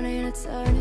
drowning, it's turning